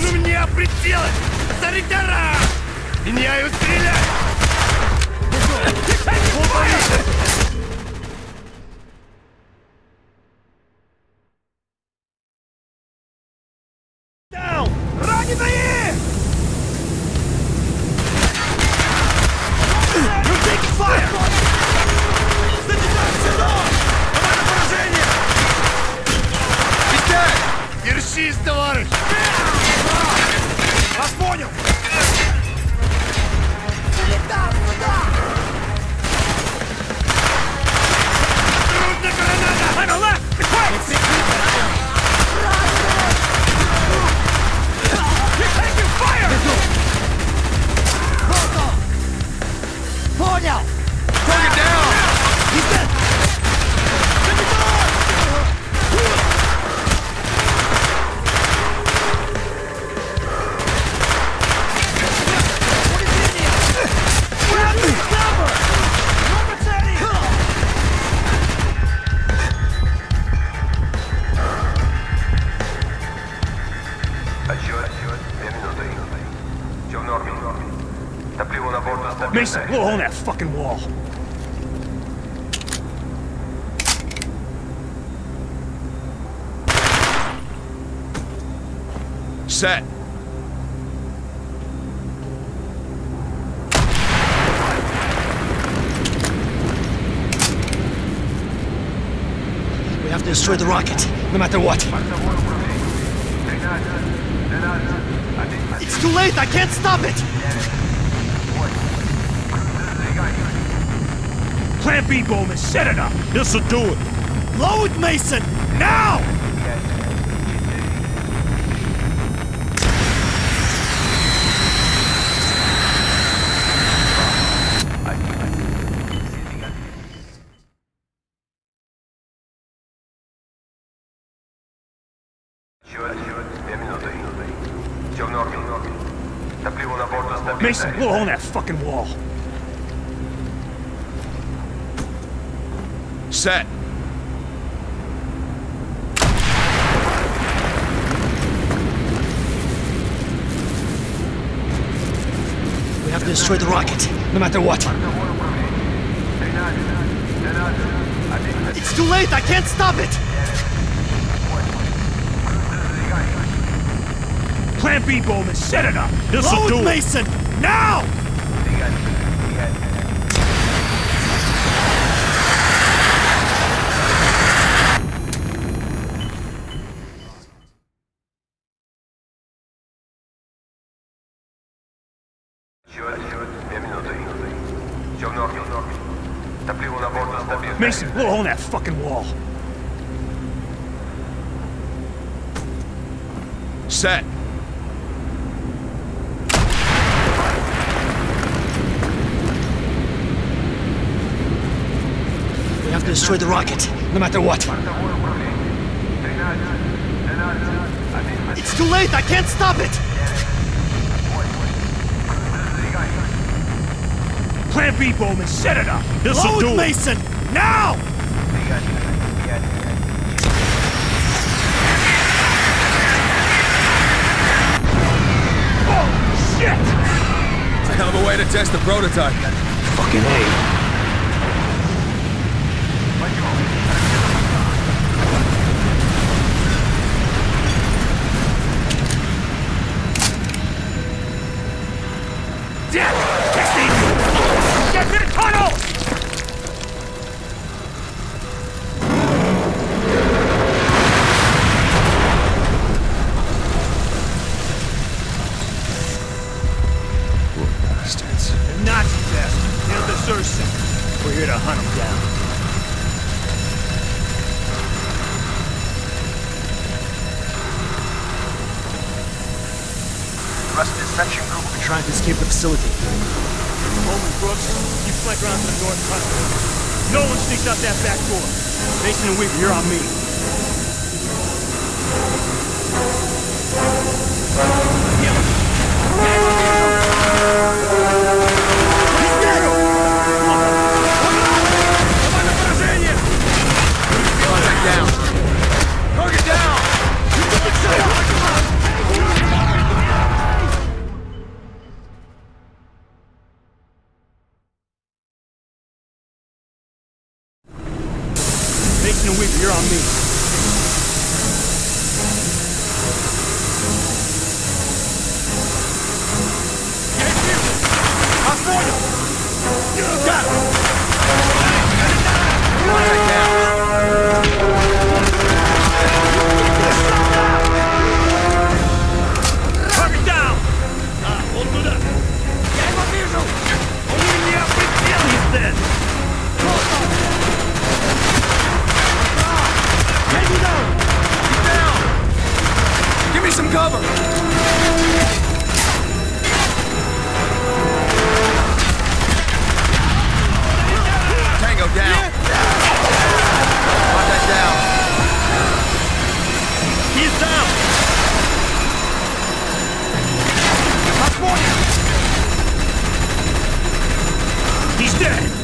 Нужно мне приделать! старитара Меняю стрелять! Mason, blow on that fucking wall. Set. We have to destroy the rocket, no matter what. It's too late, I can't stop it! Plant B Bowman and set it up. This'll do it. Load, Mason! Now! Mason, we'll own that fucking wall. Set. We have to destroy the rocket, no matter what. It's too late, I can't stop it! Plan B, Bowman, set it up. This'll Blow do it. Mason! Now! Mason, blow a hole in that fucking wall. Set. We have to destroy the rocket, no matter what. It's too late, I can't stop it! Plan B, Bowman, set it up! This'll do it! Mason! Now! Oh, shit! It's a hell of a way to test the prototype. Rest of the section group will be Trying to escape the facility. Bowman Brooks, you flank around to the north tunnel. No one sneaks out that back door. Mason and Weaver, you're on me. Contact Mason and Weaver, you're on me. Contact He's dead!